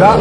Ja,